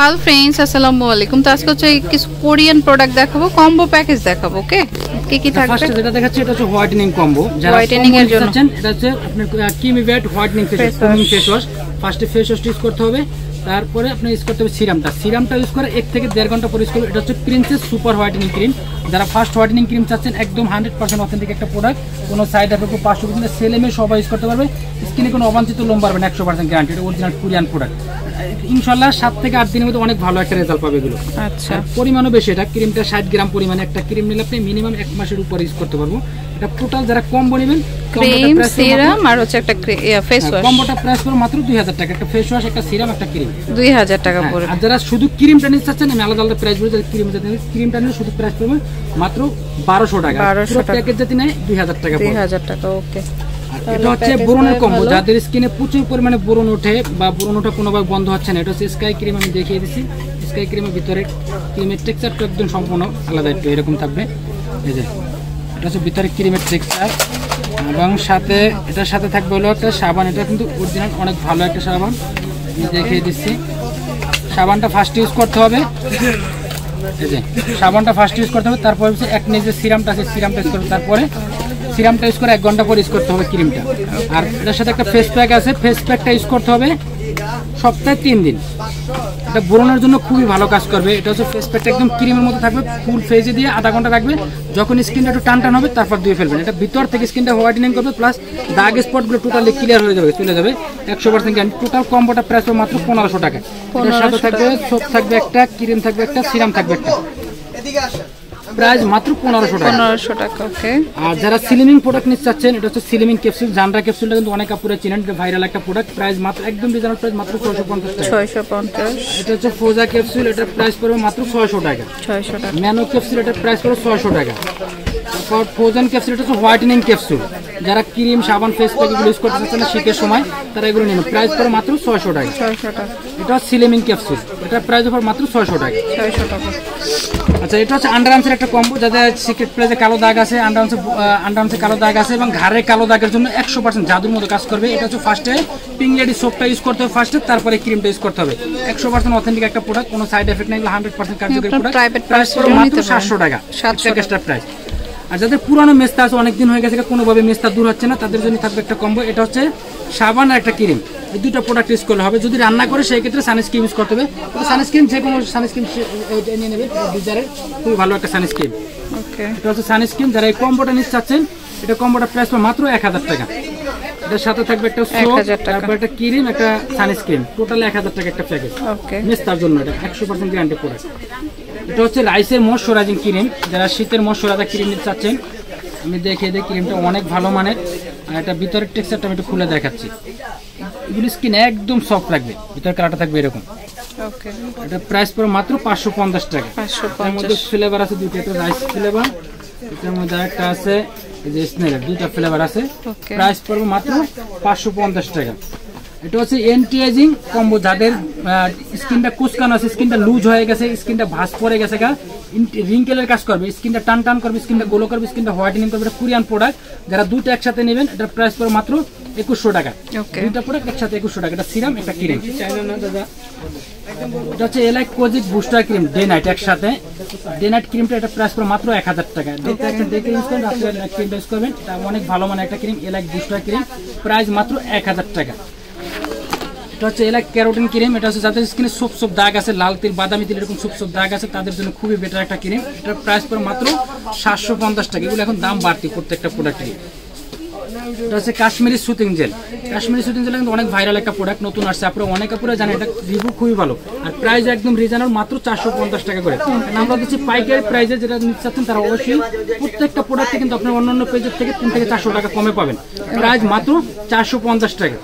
Hello friends আসসালামু আলাইকুম তো আজকে হচ্ছে কিছু কোরিয়ান প্রোডাক্ট দেখাবো কম্বো প্যাকেজ দেখাবো ওকে কি কি থাকবে? ফার্স্ট যেটা দেখাচ্ছি এটা হচ্ছে হোয়াইটেনিং কম্বো যারা হোয়াইটেনিং এর জন্য। এটা হচ্ছে আপনার কিমি whitening face wash first face wash ফার্স্টে ফেস ওয়াশ ইউজ করতে হবে। তারপরে আপনি ইউজ করতে হবে সিরামটা। সিরামটা ইউজ করে এক থেকে দেড় ঘণ্টা পরে ইউজ করবে এটা হচ্ছে প্রিন্সেস সুপার হোয়াইটেনিং ক্রিম যারা ফার্স্ট হোয়াইটেনিং ক্রিম চাচ্ছেন একদম হান্ড্রেড পার্সেন্ট অথেন্টিক একটা প্রোডাক্ট কোনো সাইড এফেক্ট পাঁচশো কিন্তু ছেলে মেয়ে সবাই ইউজ করতে পারবে। স্কিনে কোনো অবাঞ্ছিত লোম পারবে না একশো পার্সেন্ট গ্যারান্টি এটা অরিজিনাল কোরিয়ান প্রোডাক্ট ইনশাল্লাহ সাত থেকে আট দিনের মধ্যে অনেক ভালো একটা রেজাল্ট পাবে এগুলো। আচ্ছা। পরিমাণও বেশি। এটা ক্রিমটা ষাট গ্রাম পরিমাণে একটা ক্রিম নিলে আপনি মিনিমাম এক মাসের উপর ইউজ করতে পারব। এটা টোটাল যারা কম নেবেন ক্রিম সিরাম আর হচ্ছে একটা ফেস ওয়াশ কম্বোটা প্রাইস মাত্র দুই হাজার টাকা। একটা ফেস ওয়াশ একটা সিরাম একটা ক্রিম। দুই হাজার টাকা পড়বে। আর যারা শুধু ক্রিমটা নিতে চাচ্ছেন আমি আলাদা আলাদা প্রাইস বলে ক্রিম ক্রিমটা নিলে শুধু প্রাইস পড়বে মাত্র বারোশো টাকা। 1200 টাকা। প্যাকেজ যদি নেয় দুই হাজার টাকা দুই পড়বে। হাজার টাকা ওকে এটা হচ্ছে বোরনের কম্বো যাদের স্কিনে প্রচুর পরিমাণে বোরন ওঠে বা বোরন ওঠা কোনোভাবে বন্ধ হচ্ছে না এটা হচ্ছে স্কাই ক্রিম আমি দেখিয়ে দিচ্ছি স্কাই ক্রিমের ভিতরে ক্রিমের টেক্সচারটা একদম সম্পূর্ণ আলাদা একটু এরকম থাকবে। এই যে এটা হচ্ছে ভিতরে ক্রিমের টেক্সচার এবং সাথে, এটার সাথে থাকবে হলো একটা সাবান। এটা কিন্তু অরিজিনাল অনেক ভালো একটা সাবান। দেখিয়ে দিচ্ছি। সাবানটা ফার্স্ট ইউজ করতে হবে। এই যে, সাবানটা ফার্স্ট ইউজ করতে হবে। তারপরে হচ্ছে এক নিজের সিরামটা আছে, সিরামটা ইউজ করবে তারপরে সিরামটা ইউজ করে এক ঘণ্টা পর ইউজ করতে হবে ক্রিমটা। আর এটার সাথে একটা ফেস প্যাক আছে। ফেস প্যাকটা ইউজ করতে হবে। সপ্তাহে তিন দিন। এটা বোরনের জন্য খুবই ভালো কাজ করবে। এটা হচ্ছে ফেস প্যাকটা একদম ক্রিমের মতো থাকবে ফুল ফেজে দিয়ে আধা ঘণ্টা রাখবে। যখন স্কিনটা একটু টান টান হবে, তারপর দিয়ে ফেলবেন। এটা ভিতর থেকে স্কিনটা হোয়াইটেনিং করবে প্লাস দাগ স্পটগুলো টোটালি ক্লিয়ার হয়ে যাবে, চলে যাবে। একশো পার্সেন্ট টোটাল কম্বোটা প্রাইস মাত্র পনেরোশো টাকা। এটার সাথে থাকবে সোপ থাকবে একটা ক্রিম থাকবে একটা সিরাম থাকবে একটা। প্রাইস মাত্র পনেরোশো টাকা। পনেরোশো টাকা ওকে আর যারা সিলিমিং প্রোডাক্ট নিতে চাচ্ছেন এটা হচ্ছে সিলিমিং ক্যাপসুল জানরা ক্যাপসুলটা কিন্তু অনেক আপুরা চিনেন ভাইরাল একটা প্রোডাক্ট প্রাইস মাত্র একদম রিজনেবল প্রাইস মাত্র ছয়শো পঞ্চাশ ছয়শো পঞ্চাশ। এটা হচ্ছে ফোজা ক্যাপসুল এটার প্রাইস পড়বে মাত্র ছয়শো টাকা। ছয়শো টাকা। ন্যানো ক্যাপসুল এটার প্রাইস পড়বে ছয়শো টাকা। তারপর ফ্রোজেন ক্যাপসুল এটা হচ্ছে হোয়াইটেনিং ক্যাপসুল যারা ক্রিম সাবান ফেস প্যাক এগুলো ইউজ করতে চাচ্ছেন শীতের সময় তারা এগুলো নিন। প্রাইস পড়বে মাত্র ছয়শো টাকা। এটা সিলিমিং ক্যাপসুল এটা প্রাইস পড়বে মাত্র ছয়শো টাকা। ছয়শো টাকা। আচ্ছা এটা হচ্ছে আন্ডারআর্মসের একটা কম্বো যাদের সিক্রেট প্লেসে কালো দাগ আছে আন্ডারআর্মসে আন্ডারআর্মসে কালো দাগ আছে এবং ঘাড়ে কালো দাগের জন্য একশো পার্সেন্ট জাদুর মতো কাজ করবে। এটা হচ্ছে ফার্স্টে পিং লেডি সোপটা ইউজ করতে হবে ফার্স্টে তারপরে ক্রিমটা ইউজ করতে হবে। একশো পার্সেন্ট অথেন্টিক একটা প্রোডাক্ট কোনো সাইড এফেক্ট নেই হান্ড্রেড পার্সেন্ট কার্যকরী প্রোডাক্ট প্রাইস মাত্র। সাতশো টাকা। 700 প্যাকেজটার প্রাইস আর যাদের পুরানো মেস্তা আছে অনেকদিন হয়ে গেছে কোনোভাবে মেস্তা দূর হচ্ছে না তাদের জন্য থাকবে একটা কম্বো এটা হচ্ছে সাবান আর একটা ক্রিম। এই দুটো প্রোডাক্ট ইউজ করলে হবে। যদি রান্না করে সেই ক্ষেত্রে সানস্ক্রিন ইউজ করতে হবে। সানস্ক্রিন যে কোনো সানস্ক্রিন নিয়ে নেবে। ডিজারের খুবই ভালো একটা সানস্ক্রিন ওকে এটা হচ্ছে সানস্ক্রিন যারা এই কম্বোটা নিতে চাচ্ছেন এটা কম্বোটা প্রাইস মাত্র এক হাজার টাকা। এটার সাথে থাকবে একটা সোপ তারপর একটা ক্রিম একটা সানস্ক্রিন টোটাল এক হাজার টাকা একটা প্যাকেজ ওকে মেস্তার জন্য এটা। একশো পার্সেন্ট গ্যারান্টি প্রোডাক্ট এটা হচ্ছে রাইসের ময়শ্চারাইজিং ক্রিম। যারা শীতের ময়শ্চারাইজার ক্রিম নিতে চাচ্ছেন আমি দেখিয়ে দিই ক্রিমটা অনেক ভালো মানের। আর এটা ভিতরের টেক্সচারটা আমি একটু খুলে দেখাচ্ছি। এগুলি স্কিন একদম সফট লাগবে। ভিতরে কালারটা থাকবে এরকম। এটা প্রাইস পড়ে মাত্র পাঁচশো পঞ্চাশ টাকা। এর মধ্যে ফ্লেভার আছে দুটো একটা রাইস ফ্লেভার এটার মধ্যে একটা আছে যে স্নেলের দুইটা ফ্লেভার আছে। প্রাইস পড়বে মাত্র পাঁচশো পঞ্চাশ টাকা। এটা হচ্ছে এন্টি এজিং কম্বো যাদের স্কিনটা কুচকানো আছে স্কিনটা লুজ হয়ে গেছে স্কিনটা ভাঁজ পড়ে গেছে গা। রিঙ্কেলের কাজ করবে স্কিনটা টান টান করবে স্কিনটা গোলো করবে স্কিনটা হোয়াইটেনিং করবে এটা কোরিয়ান প্রোডাক্ট যারা দুটো একসাথে নেবেন এটার প্রাইস পড়বে মাত্র একুশশো টাকা। ওকে দুইটা প্রোডাক্ট একসাথে একুশশো টাকা এটা সিরাম একটা ক্রিম দাদা? এটা হচ্ছে alike kojic booster cream day night একসাথে। ডে নাইট ক্রিমটা এটা প্রাইস করে মাত্র এক হাজার টাকা। ডেতে একটা ডেকে ইউজ রাত্রে ক্রিমটা ইউজ করবেন এটা অনেক ভালো মানে একটা cream alike booster cream price মাত্র এক হাজার টাকা। এটা হচ্ছে এলাক ক্যারোটিন ক্রিম, এটা হচ্ছে যাদের স্কিনে সব সব দাগ আছে, লাল তিল, বাদামি তিল, এরকম সব সব দাগ আছে, তাদের জন্য খুবই বেটার একটা ক্রিম এটার প্রাইস পড়ে মাত্র সাতশো পঞ্চাশ টাকা। এগুলো এখন দাম বাড়তি প্রত্যেকটা প্রোডাক্টেরই এটা হচ্ছে Kashmiri soothing gel Kashmiri soothing gel কিন্তু অনেক ভাইরাল একটা প্রোডাক্ট নতুন আসছে। আপনারা অনেক আপুরা জানেন, এটা রিভিউ খুবই ভালো। আর প্রাইস একদম রিজনেবল মাত্র চারশো পঞ্চাশ টাকা করে। আমরা দিচ্ছি পাইকারি প্রাইসে যেটা নিতে চাচ্ছেন, তারা অবশ্যই প্রত্যেকটা প্রোডাক্টে কিন্তু আপনার অন্যান্য পেজের থেকে তিন থেকে চারশো টাকা কমে পাবেন। প্রাইস মাত্র চারশো পঞ্চাশ টাকা।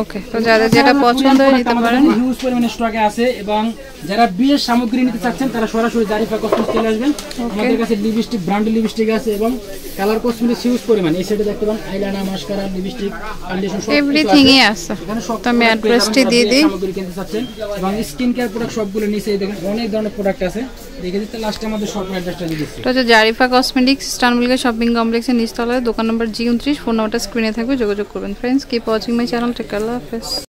ওকে তো যাদের যেটা পছন্দ হয় নিতে পারেন। হিউজ পরিমাণে স্টকে আছে এবং যারা বিয়ের সামগ্রী নিতে চাচ্ছেন তারা সরাসরি জারিফা কসমেটিক চলে আসবেন। আমাদের কাছে লিপস্টিক ব্র্যান্ডেড লিপস্টিক আছে এবং কালার কসমেটিক হিউজ পরিমাণ। এই সাইডে দেখতে পান আইলাইনার মাস্কারা লিপস্টিক ফাউন্ডেশন সব আছে। তো আমি অ্যাড্রেসটি দিয়ে দিই। সামগ্রী কিনতে চাচ্ছেন। এবং স্কিন কেয়ার প্রোডাক্ট সবগুলো নিচে দেখেন অনেক ধরনের প্রোডাক্ট আছে। দেখে দিতে লাস্টে আমাদের অ্যাড্রেসটা দিয়ে দিচ্ছি। হচ্ছে জারিফা কসমেটিক্স ইস্টানবুলকে শপিং কমপ্লেক্সের নিচতলায় দোকান নম্বর জি উনত্রিশ ফোন নাম্বারটা স্ক্রিনে থাকবে যোগাযোগ করবেন। Friends keep watching my channel take love this.